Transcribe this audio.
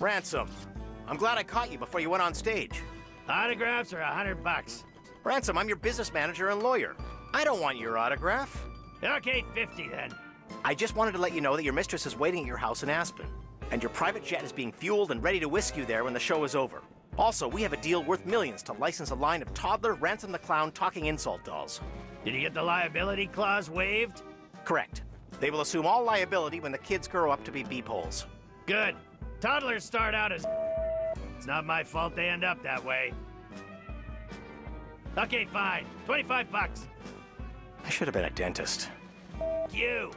Ransom, I'm glad I caught you before you went on stage. Autographs are a hundred bucks. Ransom, I'm your business manager and lawyer. I don't want your autograph. Okay, 50 then. I just wanted to let you know that your mistress is waiting at your house in Aspen, and your private jet is being fueled and ready to whisk you there when the show is over. Also, we have a deal worth millions to license a line of toddler Ransom the Clown talking insult dolls. Did you get the liability clause waived? Correct. They will assume all liability when the kids grow up to be beepholes. Good. Toddlers start out as It's not my fault they end up that way. Okay, fine. 25 bucks. I should have been a dentist. You.